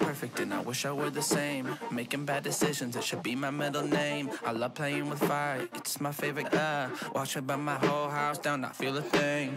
perfect and I wish I were the same. Making bad decisions, it should be my middle name. I love playing with fire, it's my favorite, uh Watch me burn my whole house down, I feel a thing.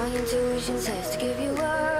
My intuition says to give you up,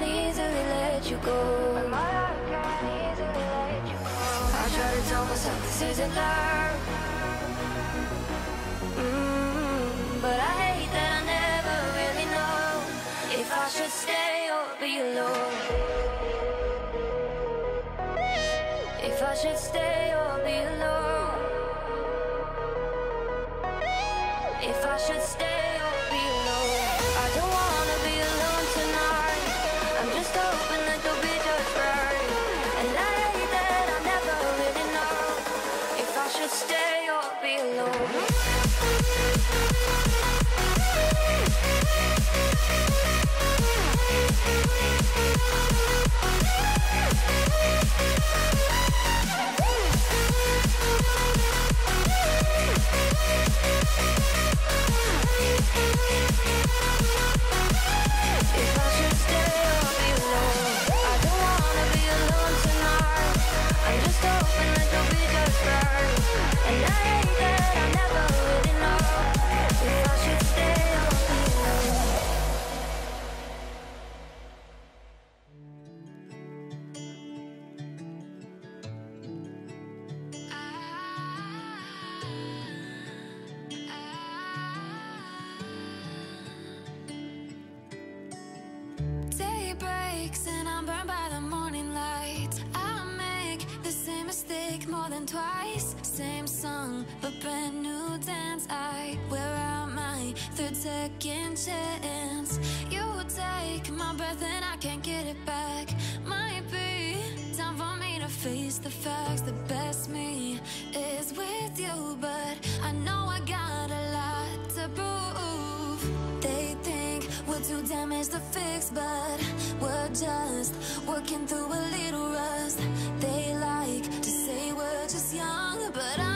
easily let you go. I try to tell myself this isn't love. Mm, but I hate that I never really know if I should stay or be alone. If I should stay or be alone. If I should stay If too damaged to fix, but we're just working through a little rust. They like to say we're just young, but I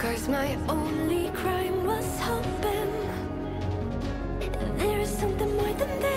Cause my only crime was hoping There is something more than that.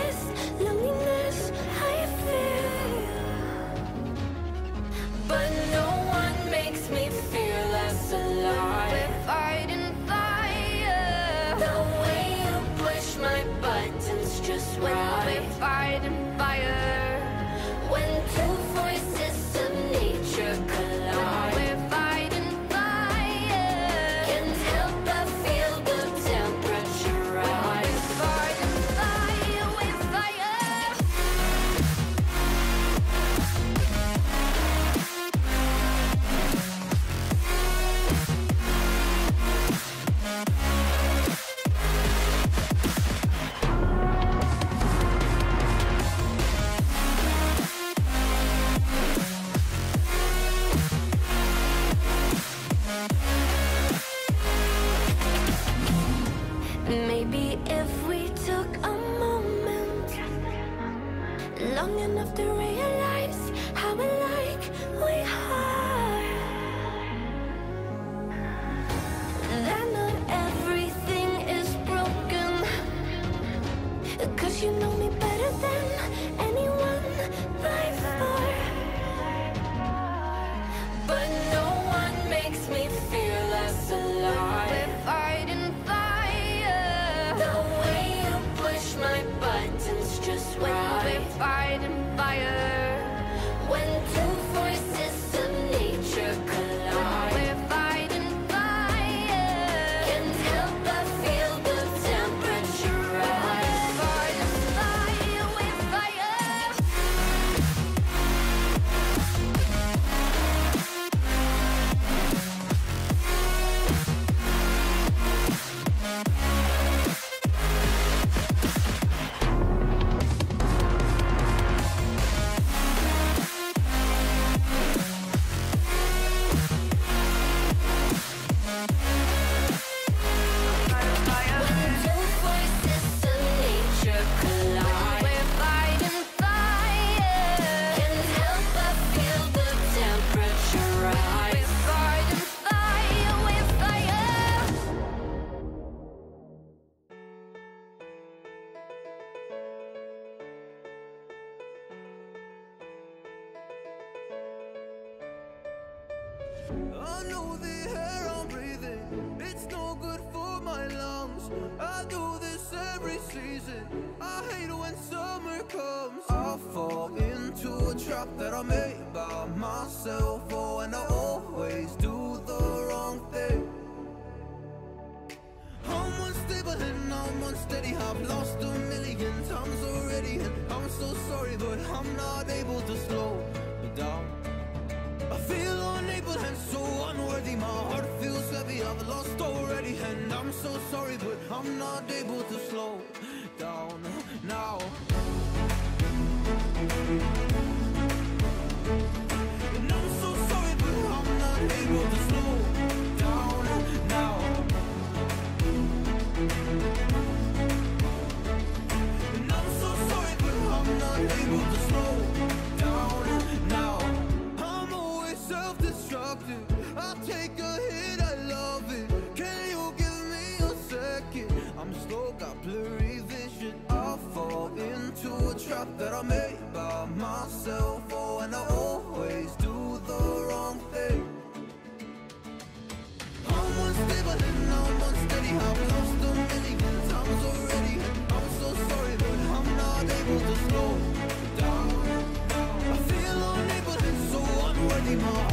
they were too slow down. anymore.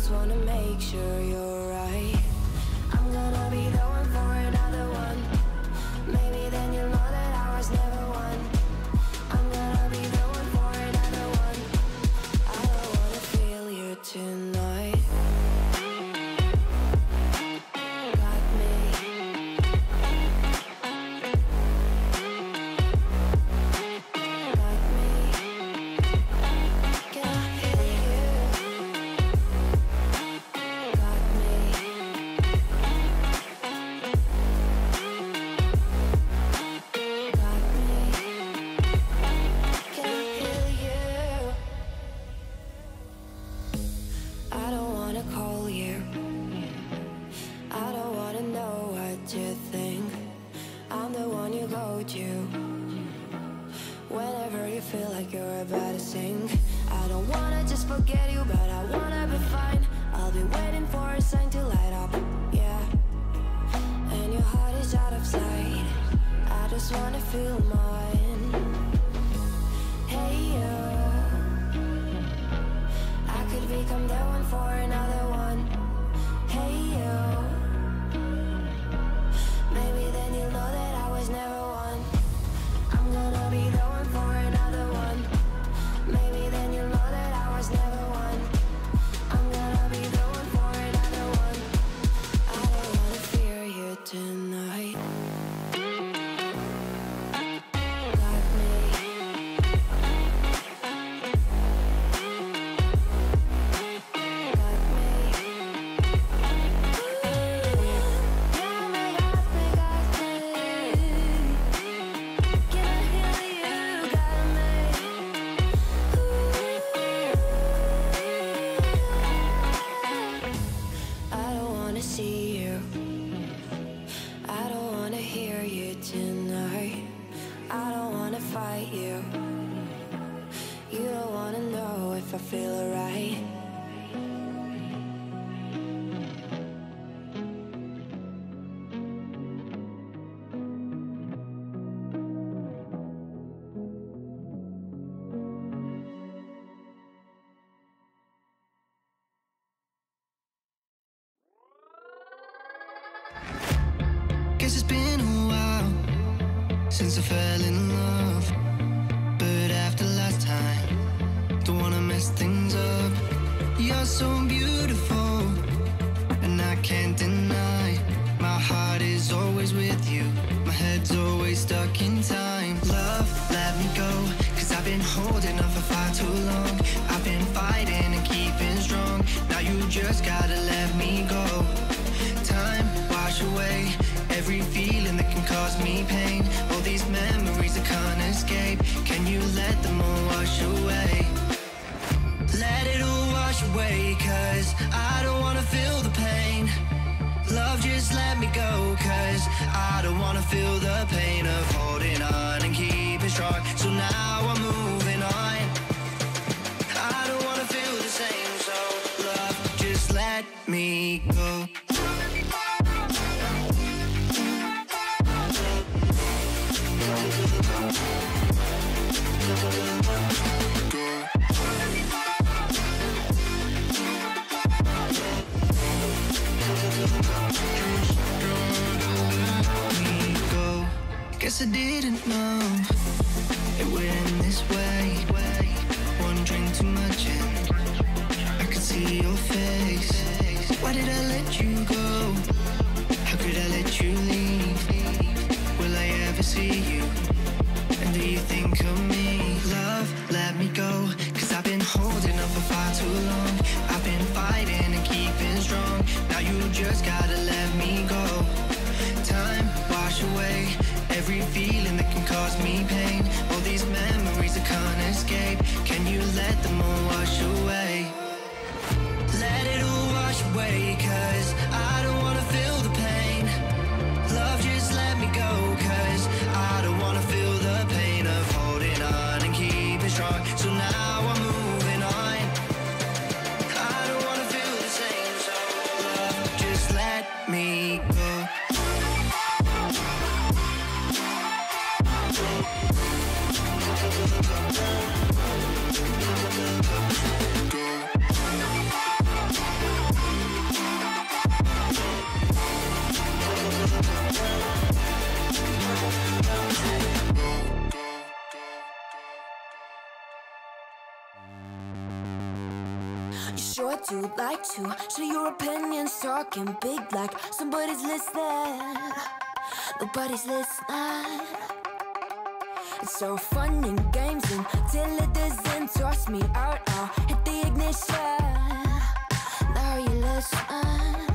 just wanna make sure you're right. I'm gonna be the one for another one. sink I don't wanna just forget you But I wanna be fine. I'll be waiting for a sign to light up Yeah. And your heart is out of sight. I just wanna feel mine. Hey you I could become that one for another guess it's been a while since I fell in love. But after last time, don't wanna mess things up. You're so away Cause I don't wanna feel the pain. Love just let me go Cause I don't wanna feel the pain Of holding on and keeping strong. just gotta let sure to like to share your opinions, talking big like somebody's listening. Nobody's listening. It's so fun and games until it doesn't toss me out. I'll hit the ignition. Now you listen.